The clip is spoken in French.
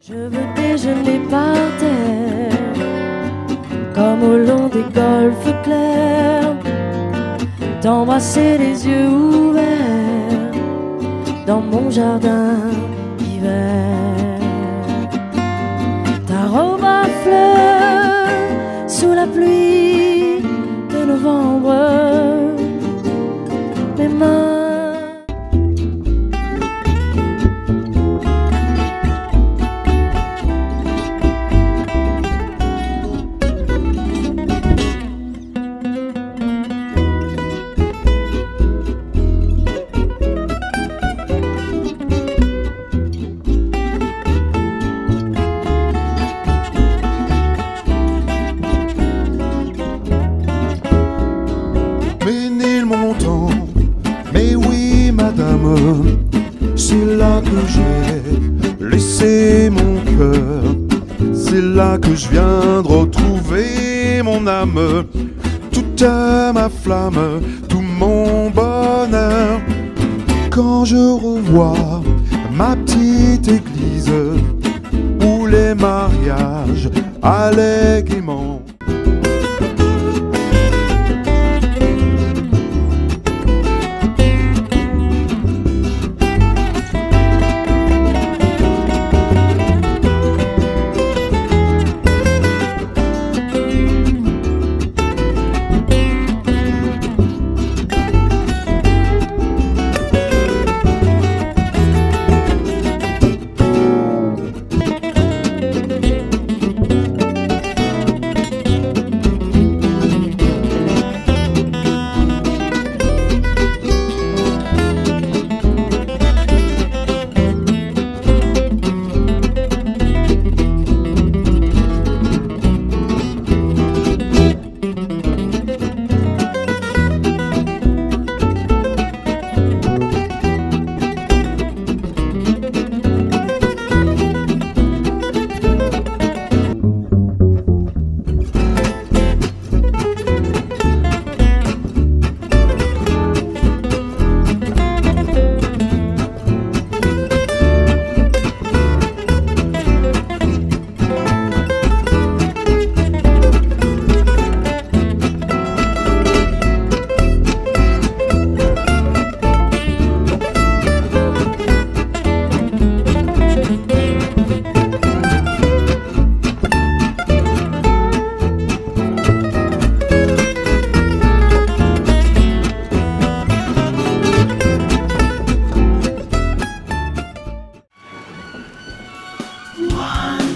Je veux déjeuner par terre, comme au long des golfes clairs, t'embrasser les yeux ouverts dans mon jardin d'hiver. Ta robe à fleurs sous la pluie de novembre, Mais oui, madame, c'est là que j'ai laissé mon cœur. C'est là que je viens de retrouver mon âme, toute ma flamme, tout mon bonheur. Quand je revois ma petite église où les mariages allaient gaiement. one.